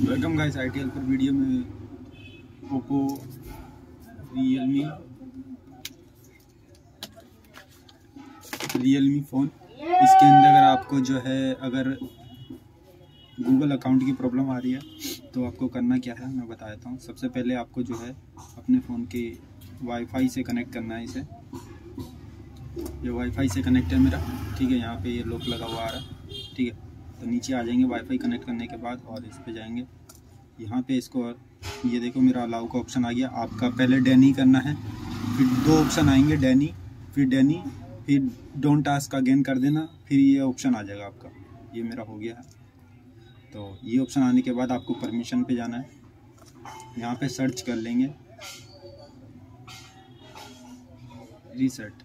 Welcome guys I पर video में Oppo Realme Realme phone इसके अंदर अगर आपको जो है अगर गूगल अकाउंट की प्रॉब्लम आ रही है तो आपको करना क्या है मैं बता देता हूँ। सबसे पहले आपको जो है अपने फ़ोन के वाईफाई से कनेक्ट करना है इसे। ये वाईफाई से कनेक्ट है मेरा। ठीक है यहाँ पे ये लॉक लगा हुआ आ रहा है। ठीक है। तो नीचे आ जाएँगे वाईफाई कनेक्ट करने के बाद और इस पर जाएँगे। यहाँ पे इसको ये देखो मेरा अलाउ का ऑप्शन आ गया। आपका पहले डैनी करना है, फिर दो ऑप्शन आएँगे डैनी फिर डैनी फिर डोंट टास्क अगेन कर देना, फिर ये ऑप्शन आ जाएगा आपका। ये मेरा हो गया है। तो ये ऑप्शन आने के बाद आपको परमिशन पे जाना है। यहाँ पे सर्च कर लेंगे। रीसेट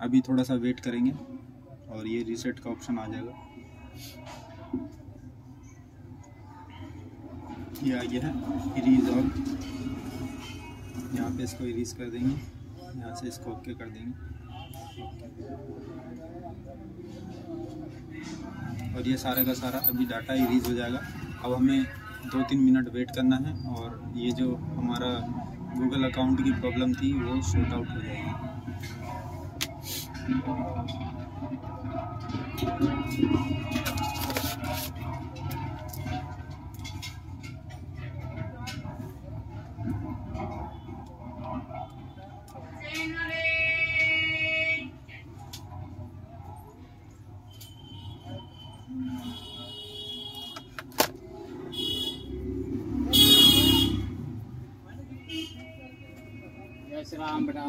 अभी थोड़ा सा वेट करेंगे और ये रीसेट का ऑप्शन आ जाएगा। ये आ गया है इरीज और यहाँ पे इसको इरीज कर देंगे। यहाँ से इसको ओके कर देंगे। और ये सारे का सारा अभी डाटा इरीज हो जाएगा। अब हमें दो तीन मिनट वेट करना है और ये जो हमारा गूगल अकाउंट की प्रॉब्लम थी, वो सॉर्ट आउट हो जाएगी। राम बेटा।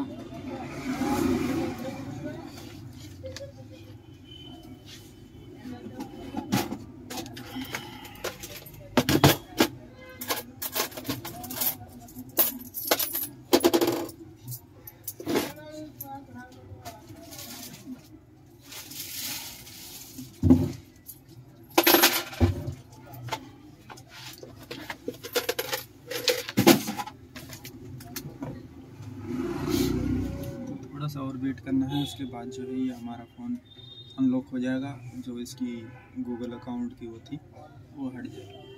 और वेट करना है, उसके बाद जो है ये हमारा फ़ोन अनलॉक हो जाएगा, जो इसकी गूगल अकाउंट की वो थी, वो हट जाएगी।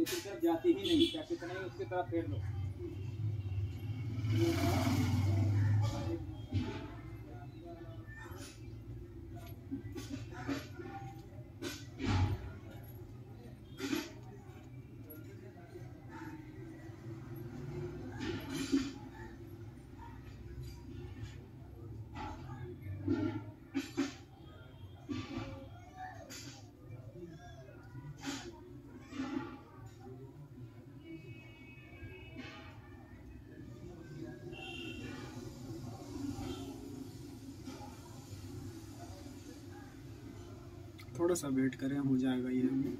दूसरी तरफ़ जाती ही नहीं क्या कितना उसकी तरफ़ फेर लो। थोड़ा सा वेट करें हो जाएगा ये हमें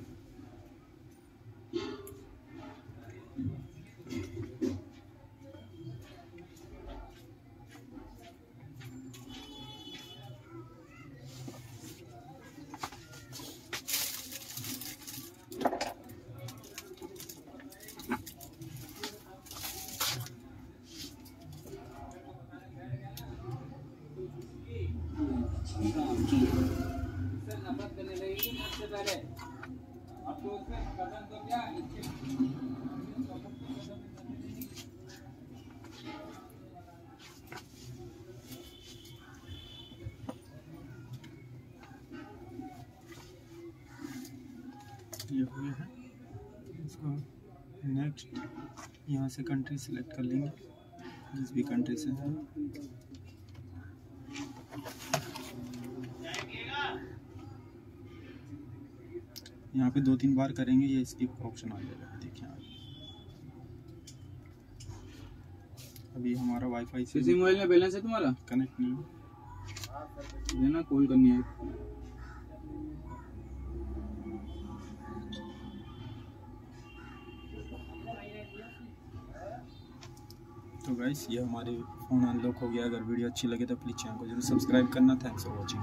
Thank you. ये हो गया है। इसको नेक्स्ट यहाँ से कंट्री सेलेक्ट कर लेंगे। जिस भी कंट्री से है। यहाँ पे दो तीन बार करेंगे ये स्किप का ऑप्शन आ जाएगा। देखिए आप अभी हमारा वाईफाई से किसी मोबाइल में बैलेंस है तुम्हारा? कनेक्ट नहीं है ना कॉल करनी है। तो गाइस ये हमारे फ़ोन अनलॉक हो गया। अगर वीडियो अच्छी लगे तो प्लीज़ चैनल को ज़रूर सब्सक्राइब करना। Thanks for watching